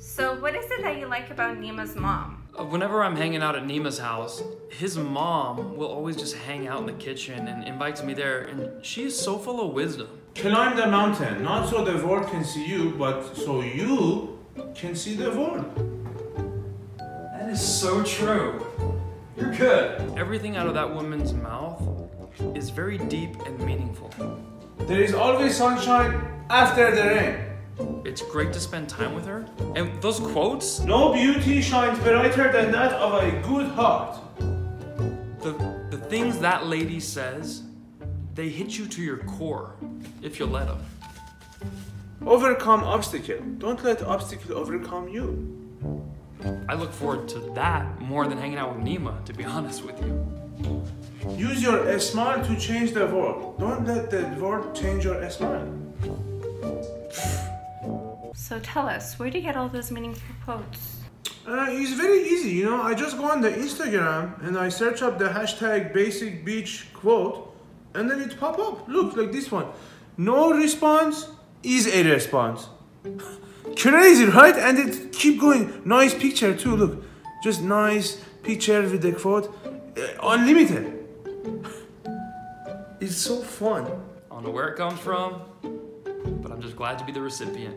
So, what is it that you like about Neema's mom? Uh, Whenever I'm hanging out at Neema's house, his mom will always just hang out in the kitchen and invites me there, and she is so full of wisdom. Climb the mountain, not so the world can see you, but so you can see the world. That is so true. You're good. Everything out of that woman's mouth is very deep and meaningful. There is always sunshine after the rain. It's great to spend time with her. And those quotes, No beauty shines brighter than that of a good heart. the, the things that lady says, they hit you to your core if you let them. Overcome obstacle. Don't let obstacle overcome you. I look forward to that more than hanging out with Neema, to be honest with you. Use your eh, smile to change the world. Don't let the world change your eh, smile. So, tell us, where do you get all those meaningful quotes? Uh, it's very easy, you know. I just go on the Instagram and I search up the hashtag basic beach quote, and then it pop up. Look, like this one. No response is a response. Crazy, right? And it keep going. Nice picture too. Look, just nice picture with the quote. Uh, unlimited. It's so fun. I don't know where it comes from, but I'm just glad to be the recipient.